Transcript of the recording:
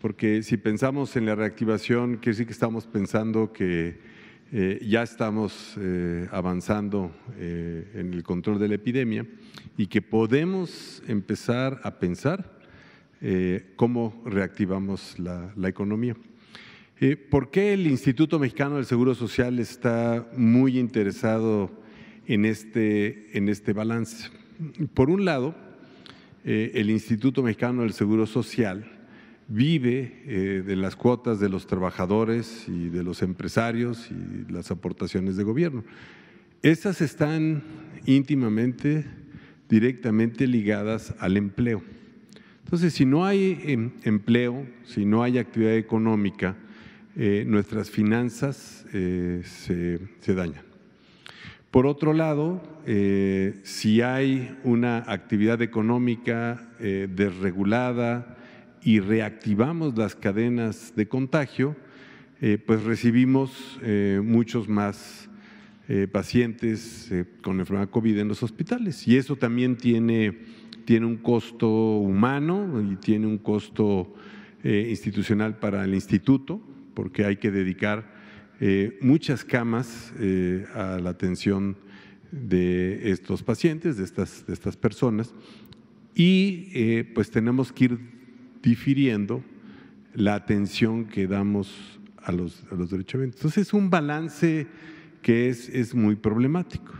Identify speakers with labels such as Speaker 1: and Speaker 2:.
Speaker 1: porque si pensamos en la reactivación, quiere decir que estamos pensando que eh, ya estamos eh, avanzando eh, en el control de la epidemia y que podemos empezar a pensar cómo reactivamos la, la economía. ¿Por qué el Instituto Mexicano del Seguro Social está muy interesado en este, en este balance? Por un lado, el Instituto Mexicano del Seguro Social vive eh, de las cuotas de los trabajadores y de los empresarios y las aportaciones de gobierno. Esas están íntimamente, directamente ligadas al empleo. Entonces, si no hay em, empleo, si no hay actividad económica, eh, nuestras finanzas eh, se, dañan. Por otro lado, si hay una actividad económica desregulada, y reactivamos las cadenas de contagio, eh, pues recibimos eh, muchos más eh, pacientes con enfermedad COVID en los hospitales. Y eso también tiene, tiene un costo humano y tiene un costo institucional para el instituto, porque hay que dedicar muchas camas a la atención de estos pacientes, de estas, de estas personas. Y pues tenemos que ir difiriendo la atención que damos a los, a los derechos. Entonces es un balance que es, es muy problemático.